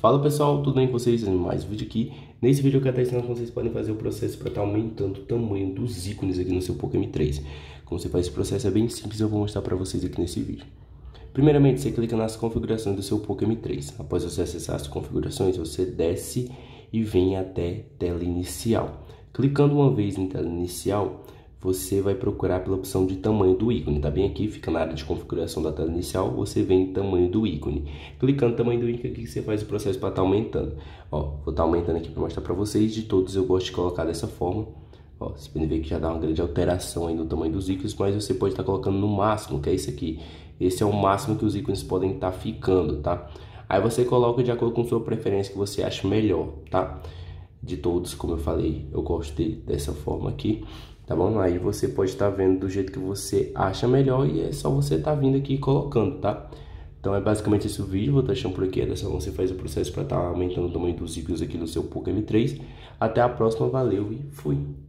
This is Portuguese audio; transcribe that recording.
Fala pessoal, tudo bem com vocês? Mais um vídeo aqui. Nesse vídeo eu quero ensinando como vocês podem fazer o processo para estar aumentando o tamanho dos ícones aqui no seu Pokémon 3. Como você faz esse processo é bem simples, eu vou mostrar para vocês aqui nesse vídeo. Primeiramente, você clica nas configurações do seu Pokémon 3. Após você acessar as configurações, você desce e vem até tela inicial. Clicando uma vez em tela inicial, você vai procurar pela opção de tamanho do ícone, tá bem aqui, fica na área de configuração da tela inicial, você vem em tamanho do ícone. Clicando no tamanho do ícone aqui, você faz o processo para estar tá aumentando. Ó, vou estar tá aumentando aqui para mostrar para vocês, de todos eu gosto de colocar dessa forma. Ó, você pode ver que já dá uma grande alteração aí no tamanho dos ícones, mas você pode estar tá colocando no máximo, que é esse aqui. Esse é o máximo que os ícones podem estar tá ficando, tá? Aí você coloca de acordo com sua preferência que você acha melhor, tá? De todos, como eu falei, eu gosto de, dessa forma aqui tá bom? Aí você pode estar tá vendo do jeito que você acha melhor e é só você estar tá vindo aqui colocando, tá? Então é basicamente esse o vídeo, vou deixando por aqui, dessa forma você faz o processo para estar tá aumentando o tamanho dos ciclos aqui no seu Pokémon 3. Até a próxima, valeu e fui!